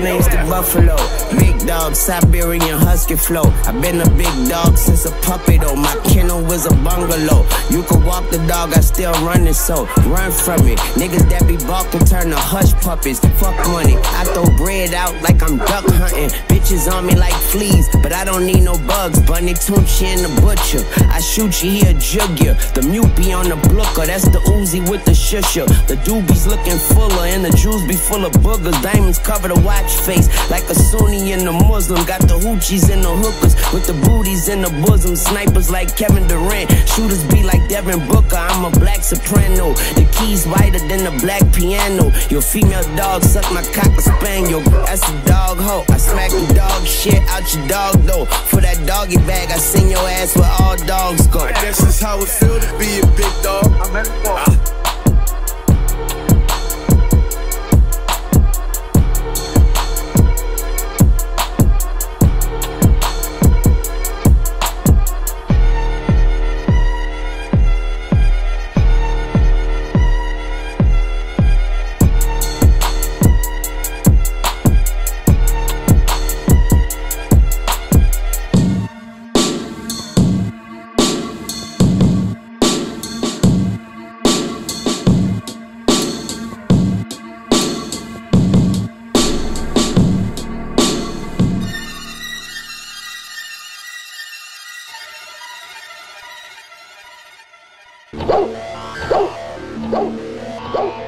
buffalo. Big dog, Siberian husky flow. I've been a big dog since a puppy though. My kennel was a bungalow. You could walk the dog, I still running so. Run from it. Niggas that be balking turn to hush puppies. Fuck money. I bread out like I'm duck hunting. Bitches on me like fleas, but I don't need no bugs. Bunny Tunechi and the butcher. I shoot you, he a jug ya. The mute be on the blooker. That's the Uzi with the shusher. The doobies looking fuller, and the jewels be full of boogers. Diamonds cover the watch face like a Sunni and a Muslim. Got the hoochies and the hookers with the booties in the bosom. Snipers like Kevin Durant. Shooters be like Devin Booker. I'm a black soprano. The keys whiter than the black piano. Your female dog suck my cock a spaniel. That's a dog hoe. I smack the dog shit out your dog though. For that doggy bag, I send your ass where all dogs go. This is how it feel to be a big dog. Go!